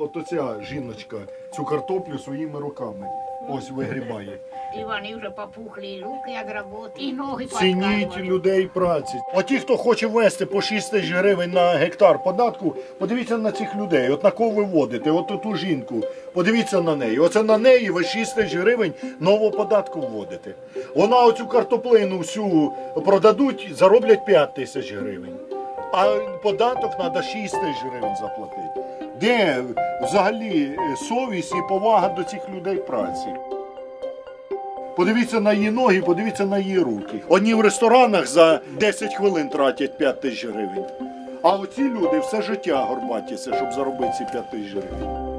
От оця жіночка цю картоплю своїми руками ось вигрібає. І вони вже попухли, і руки від роботи, і ноги Цініть людей праці. А ті, хто хоче ввести по 6 тисяч гривень на гектар податку, подивіться на цих людей. От на кого ви вводите, от ту жінку. Подивіться на неї. Оце на неї ви 6 тисяч гривень нового податку вводите. Вона оцю картоплину всю продадуть, зароблять 5 тисяч гривень. А податок треба 6 тисяч гривень заплатити. Де взагалі е, совість і повага до цих людей праці? Подивіться на її ноги, подивіться на її руки. Одні в ресторанах за 10 хвилин тратять 5 тисяч гривень. А оці люди все життя горбатяться, щоб заробити ці 5 тисяч гривень.